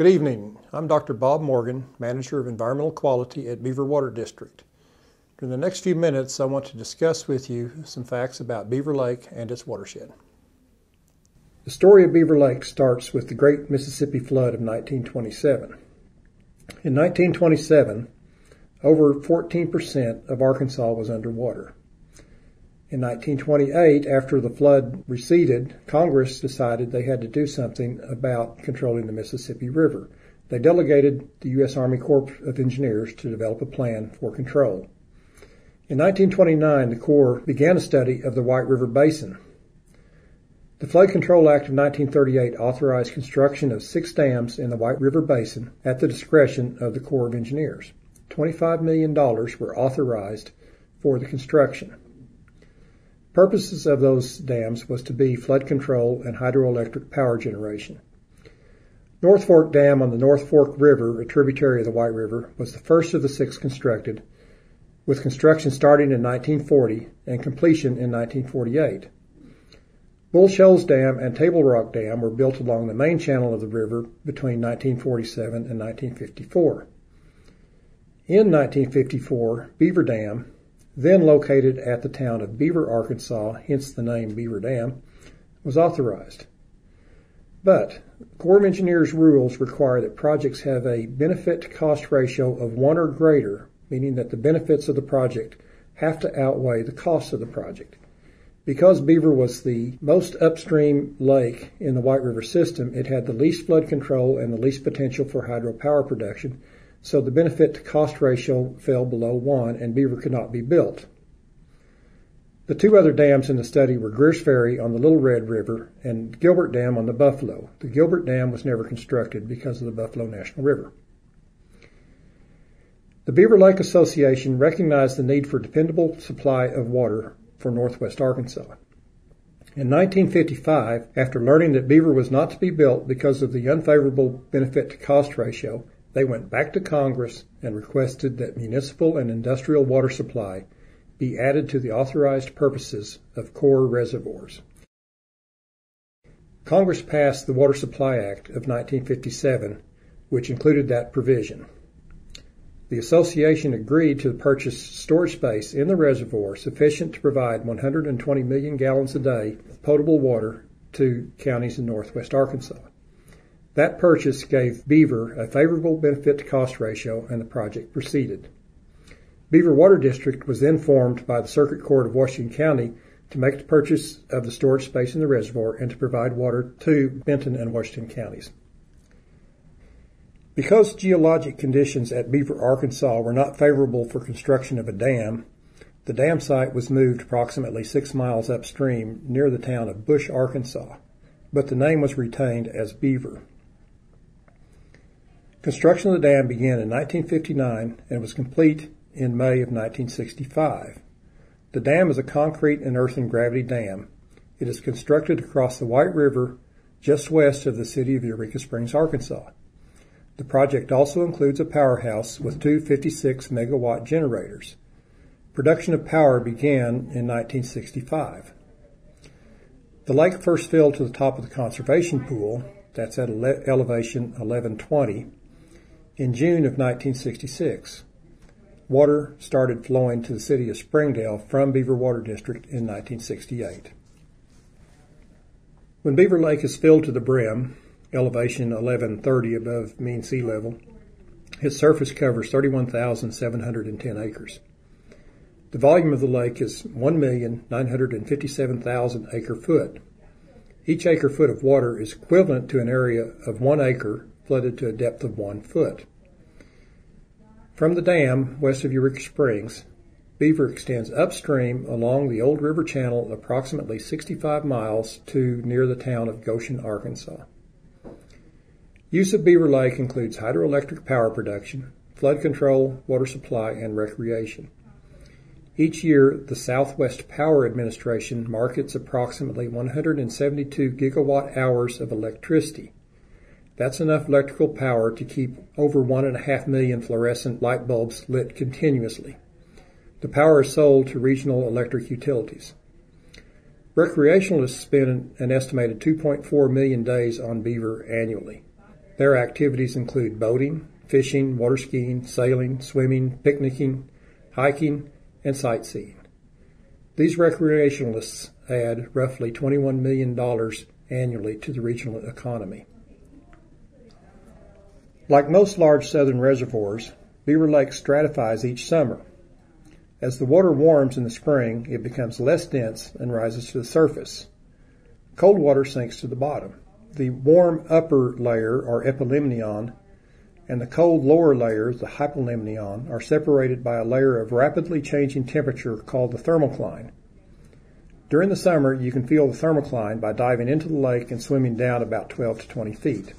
Good evening. I'm Dr. Bob Morgan, Manager of Environmental Quality at Beaver Water District. During the next few minutes, I want to discuss with you some facts about Beaver Lake and its watershed. The story of Beaver Lake starts with the Great Mississippi Flood of 1927. In 1927, over 14% of Arkansas was underwater. In 1928, after the flood receded, Congress decided they had to do something about controlling the Mississippi River. They delegated the U.S. Army Corps of Engineers to develop a plan for control. In 1929, the Corps began a study of the White River Basin. The Flood Control Act of 1938 authorized construction of six dams in the White River Basin at the discretion of the Corps of Engineers. $25 million were authorized for the construction. Purposes of those dams was to be flood control and hydroelectric power generation. North Fork Dam on the North Fork River, a tributary of the White River, was the first of the six constructed, with construction starting in 1940 and completion in 1948. Bull Shoals Dam and Table Rock Dam were built along the main channel of the river between 1947 and 1954. In 1954, Beaver Dam, then located at the town of Beaver, Arkansas, hence the name Beaver Dam, was authorized. But Corps of Engineers rules require that projects have a benefit to cost ratio of one or greater, meaning that the benefits of the project have to outweigh the costs of the project. Because Beaver was the most upstream lake in the White River system, it had the least flood control and the least potential for hydropower production, so the benefit to cost ratio fell below 1 and Beaver could not be built. The two other dams in the study were Greers Ferry on the Little Red River and Gilbert Dam on the Buffalo. The Gilbert Dam was never constructed because of the Buffalo National River. The Beaver Lake Association recognized the need for dependable supply of water for northwest Arkansas. In 1955, after learning that Beaver was not to be built because of the unfavorable benefit to cost ratio, they went back to Congress and requested that municipal and industrial water supply be added to the authorized purposes of Corps reservoirs. Congress passed the Water Supply Act of 1957, which included that provision. The association agreed to purchase storage space in the reservoir sufficient to provide 120 million gallons a day of potable water to counties in northwest Arkansas. That purchase gave Beaver a favorable benefit to cost ratio and the project proceeded. Beaver Water District was then formed by the Circuit Court of Washington County to make the purchase of the storage space in the reservoir and to provide water to Benton and Washington counties. Because geologic conditions at Beaver, Arkansas were not favorable for construction of a dam, the dam site was moved approximately six miles upstream near the town of Busch, Arkansas, but the name was retained as Beaver. Construction of the dam began in 1959 and was complete in May of 1965. The dam is a concrete and earthen gravity dam. It is constructed across the White River just west of the city of Eureka Springs, Arkansas. The project also includes a powerhouse with two 56 megawatt generators. Production of power began in 1965. The lake first filled to the top of the conservation pool, that's at ele- elevation 1120, in June of 1966. Water started flowing to the city of Springdale from Beaver Water District in 1968. When Beaver Lake is filled to the brim, elevation 1130 above mean sea level, its surface covers 31,710 acres. The volume of the lake is 1,957,000 acre foot. Each acre foot of water is equivalent to an area of one acre flooded to a depth of one foot. From the dam west of Eureka Springs, Beaver extends upstream along the Old River Channel approximately 65 miles to near the town of Goshen, Arkansas. Use of Beaver Lake includes hydroelectric power production, flood control, water supply, and recreation. Each year, the Southwest Power Administration markets approximately 172 gigawatt hours of electricity that's enough electrical power to keep over one and a half million fluorescent light bulbs lit continuously. The power is sold to regional electric utilities. Recreationalists spend an estimated 2.4 million days on beaver annually. Their activities include boating, fishing, water skiing, sailing, swimming, picnicking, hiking, and sightseeing. These recreationalists add roughly $21 million annually to the regional economy. Like most large southern reservoirs, Beaver Lake stratifies each summer. As the water warms in the spring, it becomes less dense and rises to the surface. Cold water sinks to the bottom. The warm upper layer, or epilimnion, and the cold lower layers, the hypolimnion, are separated by a layer of rapidly changing temperature called the thermocline. During the summer, you can feel the thermocline by diving into the lake and swimming down about 12 to 20 feet.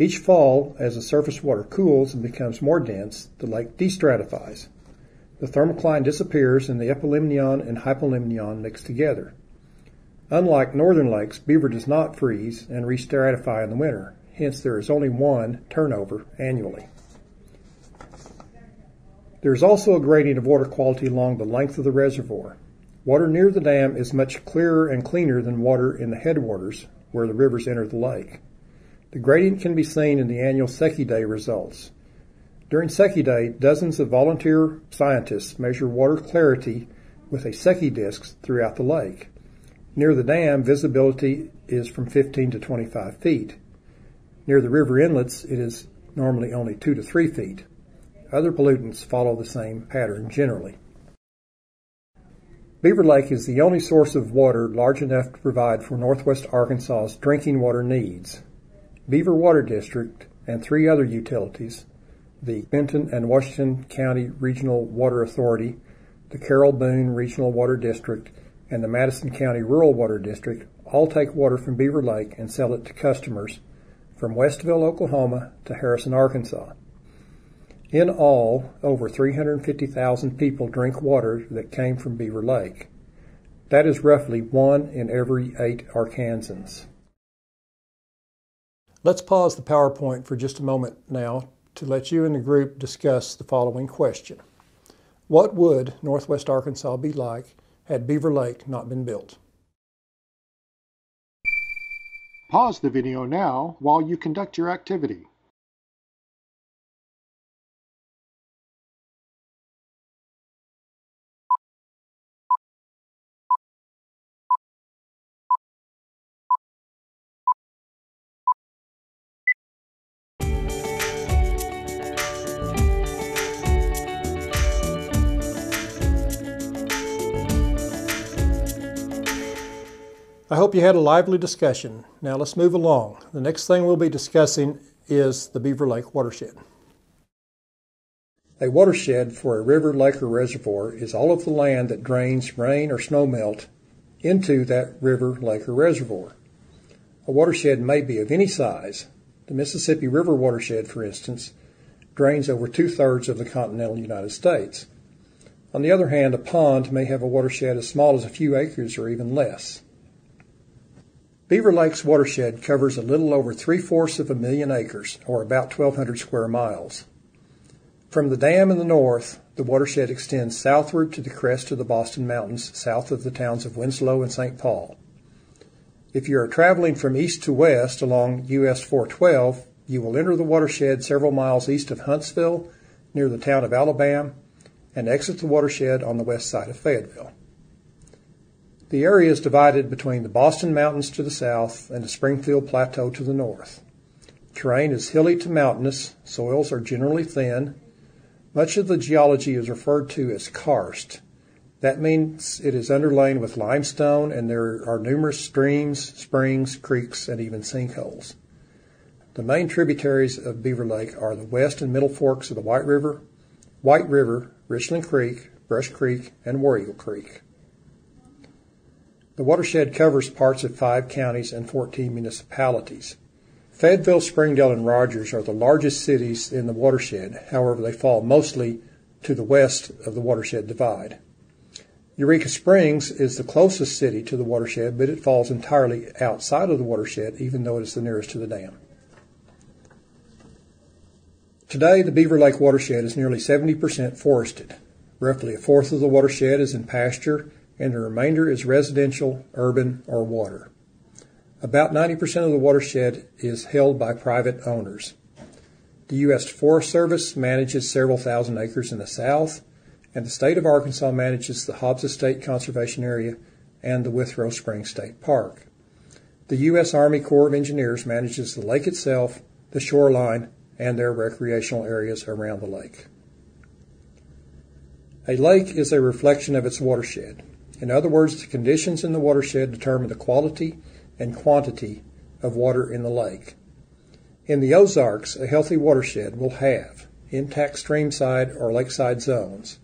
Each fall, as the surface water cools and becomes more dense, the lake destratifies. The thermocline disappears and the epilimnion and hypolimnion mix together. Unlike northern lakes, Beaver does not freeze and restratify in the winter. Hence, there is only one turnover annually. There is also a gradient of water quality along the length of the reservoir. Water near the dam is much clearer and cleaner than water in the headwaters where the rivers enter the lake. The gradient can be seen in the annual Secchi Day results. During Secchi Day, dozens of volunteer scientists measure water clarity with a Secchi disc throughout the lake. Near the dam, visibility is from 15 to 25 feet. Near the river inlets, it is normally only 2 to 3 feet. Other pollutants follow the same pattern generally. Beaver Lake is the only source of water large enough to provide for northwest Arkansas's drinking water needs. Beaver Water District and three other utilities, the Benton and Washington County Regional Water Authority, the Carroll Boone Regional Water District, and the Madison County Rural Water District all take water from Beaver Lake and sell it to customers from Westville, Oklahoma to Harrison, Arkansas. In all, over 350,000 people drink water that came from Beaver Lake. That is roughly one in every eight Arkansans. Let's pause the PowerPoint for just a moment now to let you and the group discuss the following question. What would Northwest Arkansas be like had Beaver Lake not been built? Pause the video now while you conduct your activity. I hope you had a lively discussion. Now let's move along. The next thing we'll be discussing is the Beaver Lake watershed. A watershed for a river, lake, or reservoir is all of the land that drains rain or snowmelt into that river, lake, or reservoir. A watershed may be of any size. The Mississippi River watershed, for instance, drains over two thirds of the continental United States. On the other hand, a pond may have a watershed as small as a few acres or even less. Beaver Lake's watershed covers a little over three-fourths of a million acres, or about 1,200 square miles. From the dam in the north, the watershed extends southward to the crest of the Boston Mountains, south of the towns of Winslow and St. Paul. If you are traveling from east to west along US 412, you will enter the watershed several miles east of Huntsville, near the town of Alabama, and exit the watershed on the west side of Fayetteville. The area is divided between the Boston Mountains to the south and the Springfield Plateau to the north. Terrain is hilly to mountainous, soils are generally thin. Much of the geology is referred to as karst. That means it is underlain with limestone and there are numerous streams, springs, creeks, and even sinkholes. The main tributaries of Beaver Lake are the west and middle forks of the White River, White River, Richland Creek, Brush Creek, and War Eagle Creek. The watershed covers parts of five counties and 14 municipalities. Fayetteville, Springdale, and Rogers are the largest cities in the watershed. However, they fall mostly to the west of the watershed divide. Eureka Springs is the closest city to the watershed, but it falls entirely outside of the watershed, even though it is the nearest to the dam. Today, the Beaver Lake watershed is nearly 70% forested. Roughly a fourth of the watershed is in pasture, and the remainder is residential, urban, or water. About 90% of the watershed is held by private owners. The U.S. Forest Service manages several thousand acres in the south, and the state of Arkansas manages the Hobbs Estate Conservation Area and the Withrow Springs State Park. The U.S. Army Corps of Engineers manages the lake itself, the shoreline, and their recreational areas around the lake. A lake is a reflection of its watershed. In other words, the conditions in the watershed determine the quality and quantity of water in the lake. In the Ozarks, a healthy watershed will have intact streamside or lakeside zones,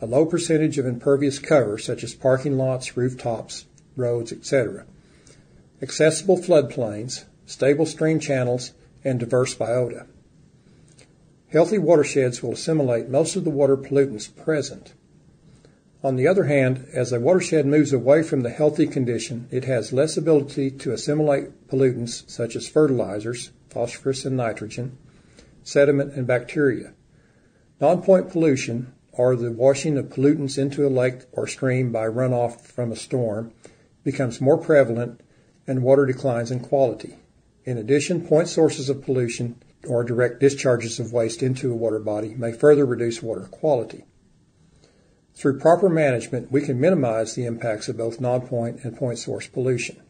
a low percentage of impervious cover such as parking lots, rooftops, roads, etc., accessible floodplains, stable stream channels, and diverse biota. Healthy watersheds will assimilate most of the water pollutants present. On the other hand, as a watershed moves away from the healthy condition, it has less ability to assimilate pollutants such as fertilizers, phosphorus and nitrogen, sediment, and bacteria. Non-point pollution, or the washing of pollutants into a lake or stream by runoff from a storm, becomes more prevalent and water declines in quality. In addition, point sources of pollution or direct discharges of waste into a water body may further reduce water quality. Through proper management, we can minimize the impacts of both non-point and point source pollution.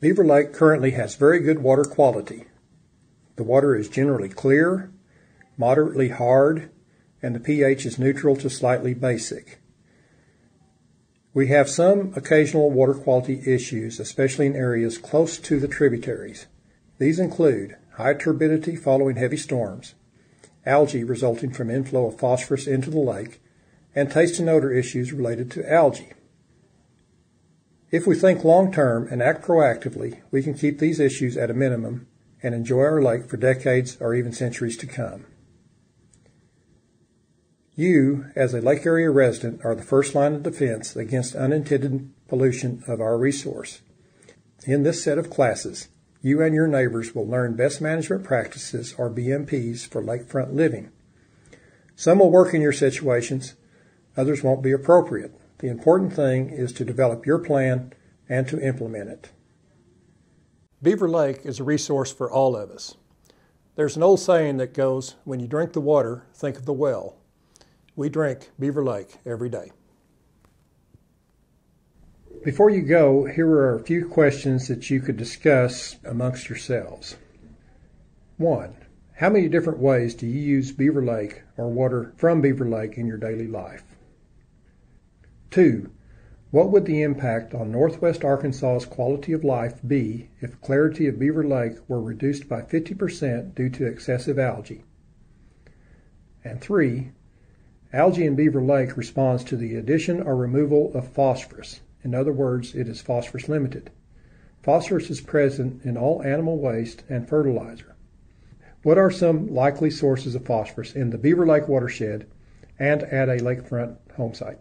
Beaver Lake currently has very good water quality. The water is generally clear, moderately hard, and the pH is neutral to slightly basic. We have some occasional water quality issues, especially in areas close to the tributaries. These include high turbidity following heavy storms, algae resulting from inflow of phosphorus into the lake, and taste and odor issues related to algae. If we think long term and act proactively, we can keep these issues at a minimum and enjoy our lake for decades or even centuries to come. You, as a lake area resident, are the first line of defense against unintended pollution of our resource. In this set of classes, you and your neighbors will learn best management practices or BMPs for lakefront living. Some will work in your situations, others won't be appropriate. The important thing is to develop your plan and to implement it. Beaver Lake is a resource for all of us. There's an old saying that goes, when you drink the water, think of the well. We drink Beaver Lake every day. Before you go, here are a few questions that you could discuss amongst yourselves. One, how many different ways do you use Beaver Lake or water from Beaver Lake in your daily life? Two, what would the impact on Northwest Arkansas's quality of life be if clarity of Beaver Lake were reduced by 50% due to excessive algae? And three, algae in Beaver Lake responds to the addition or removal of phosphorus. In other words, it is phosphorus limited. Phosphorus is present in all animal waste and fertilizer. What are some likely sources of phosphorus in the Beaver Lake watershed and at a lakefront home site?